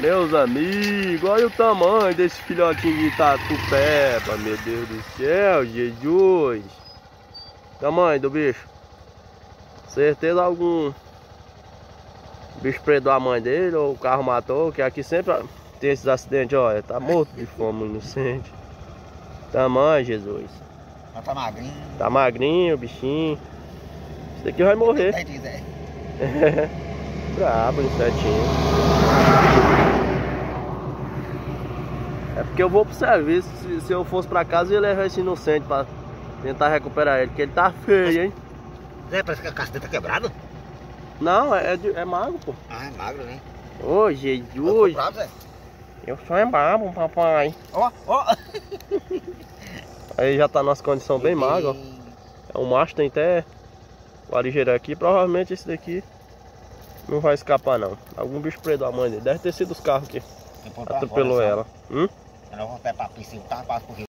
Meus amigos, olha o tamanho desse filhotinho de tatu-peba, meu Deus do céu, Jesus. Tamanho do bicho. Certeza algum bicho predou a mãe dele ou o carro matou, que aqui sempre tem esses acidentes, olha, tá morto de fome, inocente. Tamanho, Jesus. Ela tá magrinho. Tá magrinho o bichinho. Esse daqui vai morrer. Brabo, insetinho. É porque eu vou pro serviço. Se, se eu fosse pra casa, eu ia levar esse inocente pra tentar recuperar ele. Porque ele tá feio, hein? Zé, parece que a dele tá quebrada. Não, é, é, é magro, pô. Ah, é magro, né? Ô, Jesus. bravo, Zé. Eu sou é brabo, papai. Ó, ó. Aí já tá nossa condição bem magra, ó. É um macho, tem até o aqui. Provavelmente esse daqui não vai escapar, não. Algum bicho predou a mãe dele. Deve ter sido os carros que pra atropelou ela. Hum? Ela vai pé pra piscina, tá? Aqui.